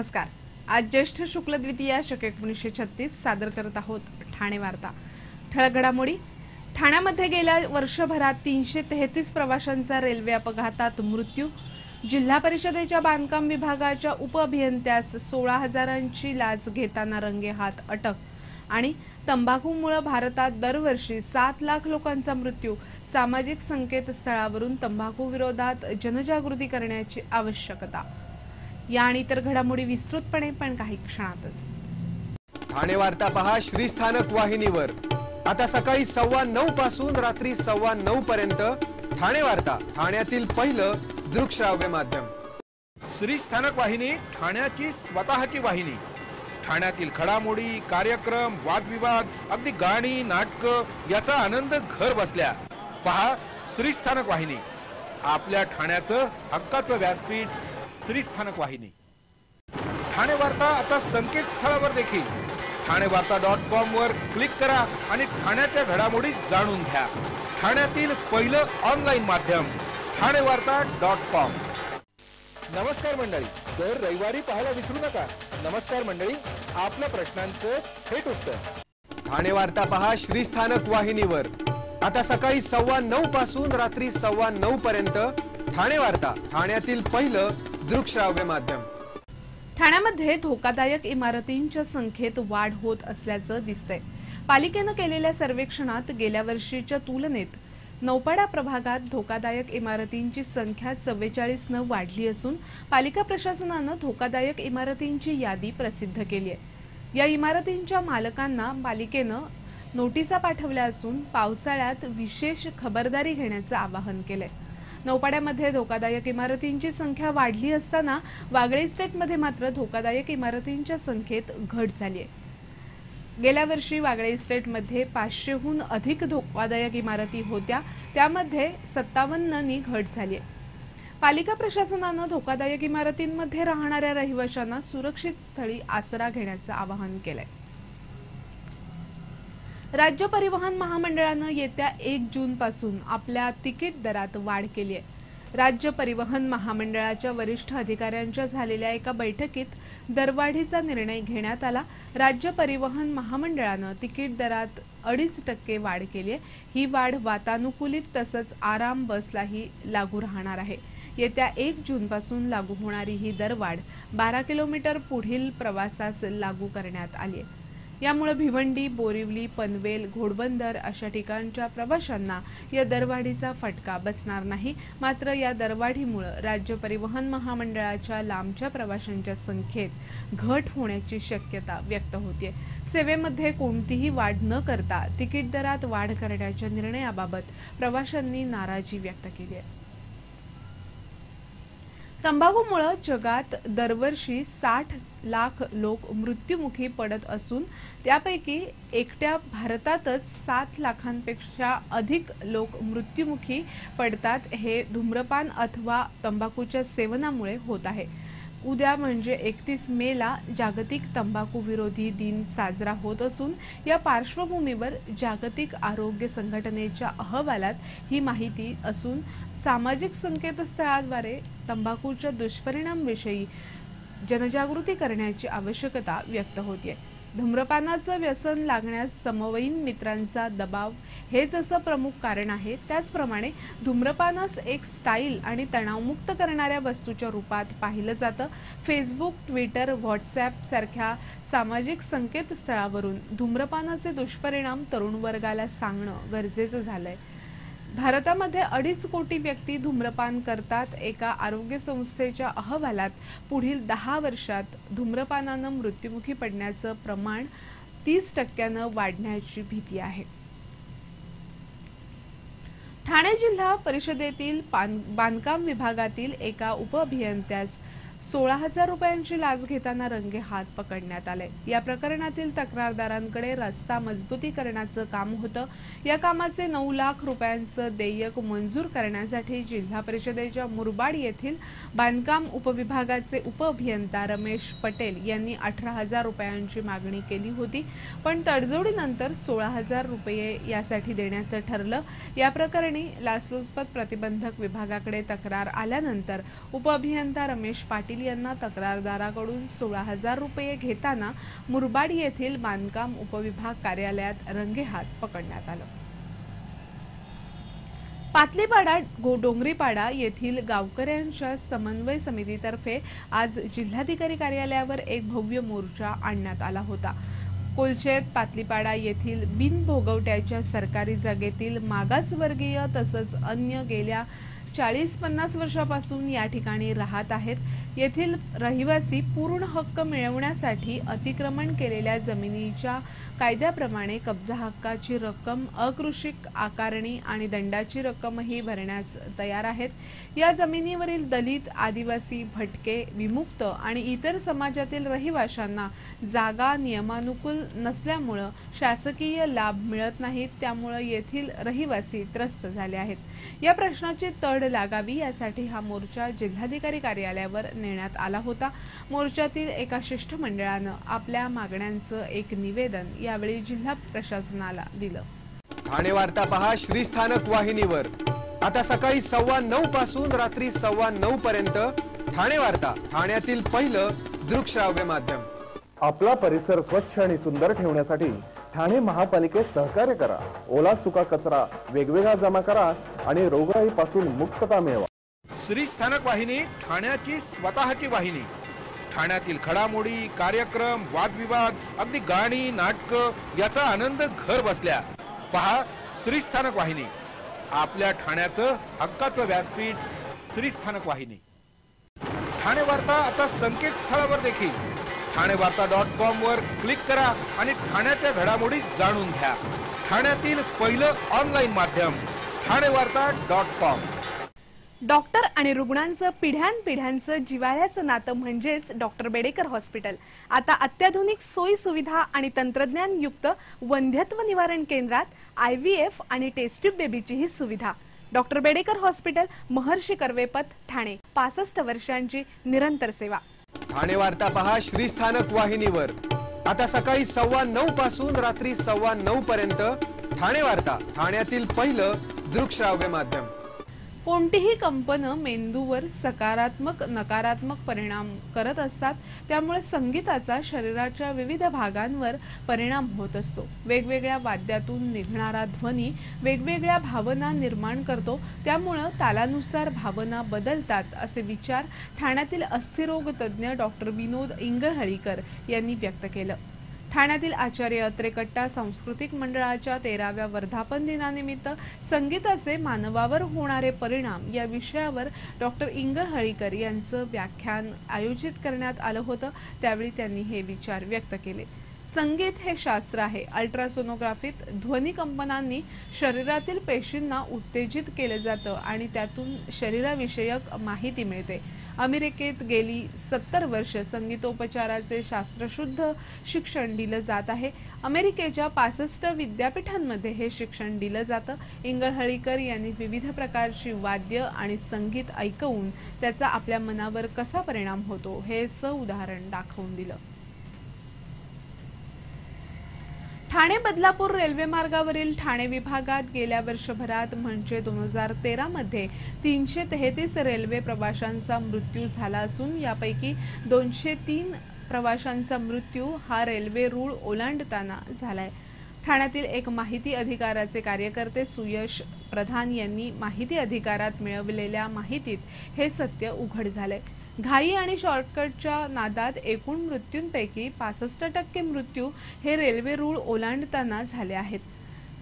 नमस्कार. आज ज्येष्ठ शुक्ल द्वितीया शक एकोणीसशे छत्तीस सादर करत आहोत ठाणे वार्ता. ठळक घडामोडी. ठाण्यामध्ये गेल्या वर्षभरात तीनशे तेहतीस प्रवाशांचा रेल्वे अपघातात मृत्यू. जिल्हा परिषदेच्या बांधकाम विभागाच्या उपअभियंत्यास सोळा हजारांची लाच घेताना रंगेहात अटक आणि तंबाखूमुळे भारतात दरवर्षी सात लाख लोकांचा मृत्यू. सामाजिक संकेतस्थळावरून तंबाखू विरोधात जनजागृती करण्याची आवश्यकता. या आणि इतर घडामोडी विस्तृतपणे पण काही क्षणातच. ठाणे वार्ता पहा श्रीस्थानक वाहिनीवर. आता सकाळी सव्वा नऊ पासून रात्री सव्वा नऊ पर्यंत ठाणे वार्ता ठाण्यातील पहिलं दृकश्राव्य माध्यम. श्री स्थानक वाहिनी ठाण्याची स्वतःची वाहिनी. ठाण्यातील घडामोडी कार्यक्रम वादविवाद अगदी गाणी नाटक याचा आनंद घर बसल्या. पहा श्री स्थानक वाहिनी. आपल्या ठाण्याचं हक्काचं व्यासपीठ श्री स्थानक वाहिनी ठाणे वार्ता आता संकेतस्थळावर देखील. ठाणे वार्ता डॉट कॉम वर क्लिक करा आणि ठाण्याच्या घडामोडी जाणून घ्या. ठाण्यातील पहिलं ऑनलाईन माध्यम ठाणे वार्ता डॉट कॉम नमस्कार मंडळी. दर रविवारी पाहायला विसरू नका. नमस्कार मंडळी. आपल्या प्रश्नांचं थेट उत्तर. ठाणे वार्ता पहा श्रीस्थानक वाहिनीवर आता सकाळी सव्वा नऊ पासून रात्री सव्वा नऊ पर्यंत ठाणे वार्ता ठाण्यातील पहिलं दृकश्राव्य माध्यम. ठाण्यामध्ये धोकादायक इमारतींच्या संख्येत वाढ होत असल्याचं दिसतंय. पालिकेनं केलेल्या सर्वेक्षणात गेल्या वर्षीच्या तुलनेत नौपाडा प्रभागात धोकादायक इमारतींची संख्या चव्वेचाळीस न वाढली असून पालिका प्रशासनानं धोकादायक इमारतींची यादी प्रसिद्ध केली आहे या इमारतींच्या मालकांना पालिकेनं नोटिसा पाठवल्या असून पावसाळ्यात विशेष खबरदारी घेण्याचं आवाहन केलंय. नौपाड्यामध्ये धोकादायक इमारतींची संख्या वाढली असताना वागळे इस्टेटमध्ये मात्र धोकादायक इमारतींच्या संख्येत घट झाली आहे गेल्या वर्षी वागळे इस्टेटमध्ये पाचशेहून अधिक धोकादायक इमारती होत्या. त्यामध्ये सत्तावन्ननी घट झाली आहे पालिका प्रशासनानं धोकादायक इमारतींमध्ये राहणाऱ्या रहिवाशांना सुरक्षित स्थळी आसरा घेण्याचं आवाहन केलं आहे राज्य परिवहन महामंडळानं येत्या एक जून पासून आपल्या तिकीट दरात वाढ केली आहे. राज्य परिवहन महामंडळाच्या वरिष्ठ अधिकाऱ्यांच्या झालेल्या एका बैठकीत दरवाढीचा निर्णय घेण्यात आला. राज्य परिवहन महामंडळानं तिकीट दरात अडीच टक्के वाढ केली आहे. ही वाढ वातानुकूलित तसंच आराम बसलाही लागू राहणार आहे. येत्या एक जूनपासून लागू होणारी ही दरवाढ बारा किलोमीटर पुढील प्रवासास लागू करण्यात आली आहे. यामुळे भिवंडी बोरिवली पनवेल घोडबंदर अशा ठिकाणच्या प्रवाशांना या दरवाढीचा फटका बसणार नाही. मात्र या दरवाढीमुळे राज्य परिवहन महामंडळाच्या लांबच्या प्रवाशांच्या संख्येत घट होण्याची शक्यता व्यक्त होते सेवेमध्ये कोणतीही वाढ न करता तिकीट दरात वाढ करण्याच्या निर्णयाबाबत प्रवाशांनी नाराजी व्यक्त केली आहे. तंबाखूमुळे जगात दरवर्षी साठ लाख लोक मृत्युमुखी पडत असून त्यापैकी एकट्या भारतातच सात लाखांपेक्षा अधिक लोक मृत्युमुखी पडतात हे धूम्रपान अथवा तंबाखूच्या सेवनामुळे होत आहे. उद्या म्हणजे एकतीस मेला जागतिक तंबाखू विरोधी दिन साजरा होत असून या पार्श्वभूमीवर जागतिक आरोग्य संघटनेच्या अहवालात ही माहिती असून सामाजिक संकेतस्थळाद्वारे तंबाखूच्या दुष्परिणामविषयी जनजागृती करण्याची आवश्यकता व्यक्त होतीये. धूम्रपानाचं व्यसन लागण्यास समवयीन मित्रांचा दबाव हे जसं प्रमुख कारण आहे. त्याचप्रमाणे धूम्रपानास एक स्टाईल आणि तणावमुक्त करणाऱ्या वस्तूच्या रूपात पाहिलं जातं. फेसबुक ट्विटर व्हॉट्सॲप सारख्या सामाजिक संकेतस्थळावरून धूम्रपानाचे दुष्परिणाम तरुण वर्गाला सांगणं गरजेचं झालं आहे भारतामध्ये अडीच कोटी व्यक्ती धूम्रपान करतात. एका आरोग्य संस्थेच्या अहवालात पुढील दहा वर्षात धूम्रपानानं मृत्युमुखी पडण्याचं प्रमाण तीस टक्क्यानं वाढण्याची भीती आहे. ठाणे जिल्हा परिषदेतील बांधकाम विभागातील एका उपअभियंत्यास सोळा हजार रुपयांची लाच घेताना रंगे हात पकडण्यात आले. या प्रकरणातील तक्रारदारांकडे रस्ता मजबूतीकरणाचं काम होतं. या कामाचे नऊ लाख रुपयांचं देयक मंजूर करण्यासाठी जिल्हा परिषदेच्या मुरबाड येथील बांधकाम उपविभागाचे उपअभियंता रमेश पटेल यांनी अठरा हजार रुपयांची मागणी केली होती. पण तडजोडीनंतर सोळा हजार रुपये यासाठी देण्याचं ठरलं. या प्रकरणी लाचलुचपत प्रतिबंधक विभागाकडे तक्रार आल्यानंतर उपअभियंता रमेश पाटील पाटील यांना तक्रारदाराकडून सोळा हजार रुपये घेताना मुरबाड येथील बांधकाम उपविभाग कार्यालयात रंगेहात पकडण्यात आलं. पातलीपाडा डोंगरीपाडा येथील गावकऱ्यांच्या समन्वय समितीतर्फे आज जिल्हाधिकारी कार्यालयावर एक भव्य मोर्चा आणण्यात आला होता. कोलचेत पातलीपाडा येथील बिनभोगवट्याच्या सरकारी जागेतील मागासवर्गीय तसंच अन्य गेल्या चाळीस पन्नास वर्षापासून या ठिकाणी राहत आहेत. येथील रहिवासी पूर्ण हक्क मिळवण्यासाठी अतिक्रमण केलेल्या जमिनीच्या कायद्याप्रमाणे कब्जा हक्काची रक्कम अकृषिक आकारणी आणि दंडाची रक्कमही भरण्यास तयार आहेत. या जमिनीवरील दलित आदिवासी भटके विमुक्त आणि इतर समाजातील रहिवाशांना जागा नियमानुकूल नसल्यामुळं शासकीय लाभ मिळत नाहीत त्यामुळं येथील रहिवासी त्रस्त झाले आहेत. या प्रश्नाची तड लागावी यासाठी हा मोर्चा जिल्हाधिकारी कार्यालयावर नेण्यात आला होता. मोर्चातील एका शिष्टमंडळानं आपल्या मागण्यांचं एक निवेदन यावेळी जिल्हा प्रशासनाला दिलं. ठाणे वार्ता पहा श्रीस्थानक वाहिनीवर. आता सकाळी सव्वा नऊ पासून रात्री सव्वा नऊ पर्यंत ठाणे वार्ता ठाण्यातील पहिलं दृकश्राव्य माध्यम. आपला परिसर स्वच्छ आणि सुंदर ठेवण्यासाठी ठाणे महापालिकेत सहकार्य करा. ओला सुका कचरा वेगवेगळा जमा करा आणि रोगराईपासून मुक्तता मिळवा. श्री स्थानक वाहिनी ठाण्याची स्वतःची वाहिनी. ठाण्यातील घडामोडी कार्यक्रम वादविवाद अगदी गाणी नाटक याचा आनंद घर बसल्या. पहा श्री स्थानक वाहिनी. आपल्या ठाण्याचं हक्काचं व्यासपीठ श्री स्थानक वाहिनी. ठाणे वार्ता आता संकेतस्थळावर देखील. ठाणे वार्ता डॉट कॉम वर क्लिक करा आणि ठाण्याच्या घडामोडी जाणून घ्या. ठाण्यातील पहिलं ऑनलाईन माध्यम ठाणे वार्ता डॉट कॉम डॉक्टर आणि रुग्णांचं पिढ्यानपिढ्यांचं जिवाळ्याचं नातं म्हणजेच डॉक्टर बेडेकर हॉस्पिटल. आता अत्याधुनिक सोयी सुविधा आणि तंत्रज्ञानयुक्त वंध्यत्व निवारण केंद्रात आय व्ही एफ आणि टेस्ट्यूब बेबीचीही सुविधा. Doctor Bedekar hospital Maharshi Karvepath Thane. पासष्ट वर्षांची निरंतर सेवा. ठाणे वार्ता पहा श्रीस्थानक वाहिनीवर. आता सकाळी सव्वा नऊ पासून रात्री सव्वा नऊ पर्यंत ठाणे वार्ता ठाण्यातील पहिलं दृकश्राव्य माध्यम. कोणतीही कंपनं मेंदूवर सकारात्मक नकारात्मक परिणाम करत असतात त्यामुळे संगीताचा शरीराच्या विविध भागांवर परिणाम होत असतो. वेगवेगळ्या वाद्यातून निघणारा ध्वनी वेगवेगळ्या भावना निर्माण करतो त्यामुळं तालानुसार भावना बदलतात असे विचार ठाण्यातील अस्थिरोग तज्ज्ञ डॉक्टर विनोद इंगळहळीकर यांनी व्यक्त केलं. ठाण्यातील आचार्य अत्रेकट्टा सांस्कृतिक मंडळाच्या तेराव्या वर्धापन दिनानिमित्त संगीताचे मानवावर होणारे परिणाम या विषयावर डॉक्टर इंगळ हळीकर यांचं व्याख्यान आयोजित करण्यात आलं होतं. त्यावेळी त्यांनी हे विचार व्यक्त केले. संगीत हे शास्त्र आहे. अल्ट्रासोनोग्राफीत ध्वनी कंपनांनी शरीरातील पेशींना उत्तेजित केलं जातं आणि त्यातून शरीराविषयक माहिती मिळते. अमेरिकेत गेली सत्तर वर्ष संगीतोपचाराचे शास्त्रशुद्ध शिक्षण दिलं जात आहे. अमेरिकेच्या पासष्ट विद्यापीठांमध्ये हे शिक्षण दिलं जातं. इंगळहळीकर यांनी विविध प्रकारची वाद्य आणि संगीत ऐकवून त्याचा आपल्या मनावर कसा परिणाम होतो हे स उदाहरण दाखवून दिलं. ठाणे बदलापूर रेल्वे मार्गावरील ठाणे विभागात गेल्या वर्षभरात म्हणजे दोन हजार तेरामध्ये तीनशे तेहतीस रेल्वे प्रवाशांचा मृत्यू झाला असून यापैकी दोनशे तीन प्रवाशांचा मृत्यू हा रेल्वे रूळ ओलांडताना झालाय. ठाण्यातील एक माहिती अधिकाराचे कार्यकर्ते सुयश प्रधान यांनी माहिती अधिकारात मिळवलेल्या माहितीत हे सत्य उघड झालंय. घाई आणि शॉर्टकटच्या नादात एकूण मृत्यूंपैकी पासष्ट टक्के मृत्यू हे रेल्वे रूळ ओलांडताना झाले आहेत.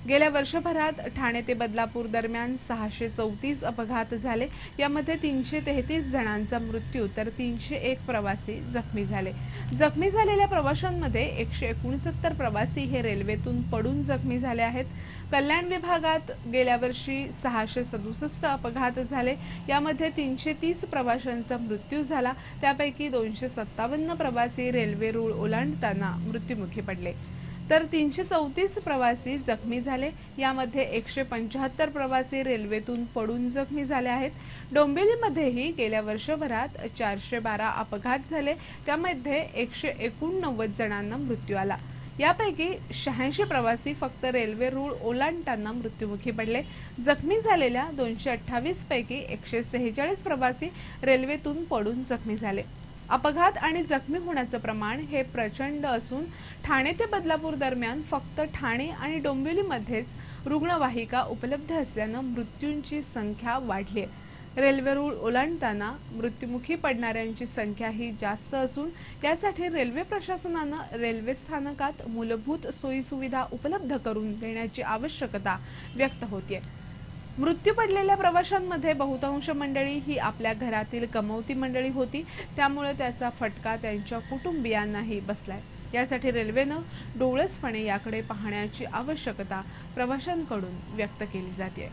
गेल्या वर्षभरात ठाणे ते बदलापूर दरम्यान सहाशे चौतीस अपघात झाले. यामध्ये तीनशे तेहतीस जणांचा मृत्यू तर तीनशे एक प्रवासी जखमी झाले. जखमी झालेल्या प्रवाशांमध्ये एकशे एकोणसत्तर प्रवासी हे रेल्वेतून पडून जखमी झाले आहेत. कल्याण विभागात गेल्या वर्षी सहाशे सदुसष्ट अपघात झाले. यामध्ये तीनशे तीस प्रवाशांचा मृत्यू झाला. त्यापैकी दोनशे सत्तावन्न प्रवासी रेल्वे रूळ ओलांडताना मृत्युमुखी पडले. तर तीनशे चौतीस प्रवासी जखमी झाले. यामध्ये एकशे पंच्याहत्तर प्रवासी रेल्वेतून पडून जखमी झाले आहेत. डोंबिवलीमध्येही गेल्या वर्षभरात चारशे बारा अपघात झाले. त्यामध्ये एकशे एकोणनव्वद जणांना मृत्यू आला. यापैकी शहाऐंशी प्रवासी फक्त रेल्वे रूळ ओलांडताना मृत्युमुखी पडले. जखमी झालेल्या दोनशे अठ्ठावीस पैकी एकशे सेहेचाळीस प्रवासी रेल्वेतून पडून जखमी झाले. अपघात आणि जखमी होण्याचं प्रमाण हे प्रचंड असून ठाणे ते बदलापूर दरम्यान फक्त ठाणे आणि डोंबिवलीमध्येच रुग्णवाहिका उपलब्ध असल्यानं मृत्यूंची संख्या वाढली आहे रेल्वे रूळ ओलांडताना मृत्युमुखी पडणाऱ्यांची संख्या ही जास्त असून यासाठी रेल्वे प्रशासनानं रेल्वे स्थानकात मूलभूत सोयीसुविधा उपलब्ध करून देण्याची आवश्यकता व्यक्त होतीये. मृत्यू पडलेल्या प्रवाशांमध्ये बहुतांश मंडळी ही आपल्या घरातील कमवती मंडळी होती. त्यामुळे त्याचा फटका त्यांच्या कुटुंबियांनाही बसलाय. यासाठी रेल्वेनं डोळसपणे याकडे पाहण्याची आवश्यकता प्रवाशांकडून व्यक्त केली जाते